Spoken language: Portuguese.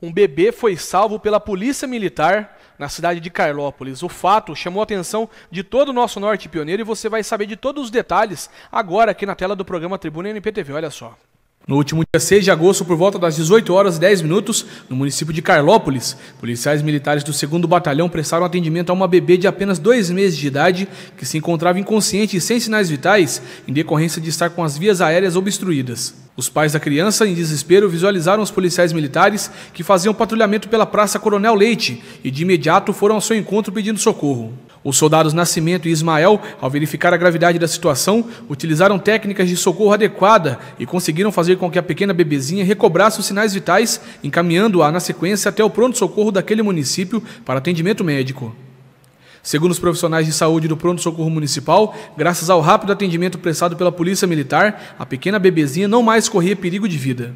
Um bebê foi salvo pela Polícia Militar na cidade de Carlópolis. O fato chamou a atenção de todo o nosso norte pioneiro e você vai saber de todos os detalhes agora aqui na tela do programa Tribuna NPTV. Olha só. No último dia 6 de agosto, por volta das 18 horas e 10 minutos, no município de Carlópolis, policiais militares do 2 Batalhão prestaram atendimento a uma bebê de apenas dois meses de idade que se encontrava inconsciente e sem sinais vitais em decorrência de estar com as vias aéreas obstruídas. Os pais da criança, em desespero, visualizaram os policiais militares que faziam patrulhamento pela Praça Coronel Leite e de imediato foram ao seu encontro pedindo socorro. Os soldados Nascimento e Ismael, ao verificar a gravidade da situação, utilizaram técnicas de socorro adequada e conseguiram fazer com que a pequena bebezinha recobrasse os sinais vitais, encaminhando-a na sequência até o pronto-socorro daquele município para atendimento médico. Segundo os profissionais de saúde do Pronto Socorro Municipal, graças ao rápido atendimento prestado pela Polícia Militar, a pequena bebezinha não mais corria perigo de vida.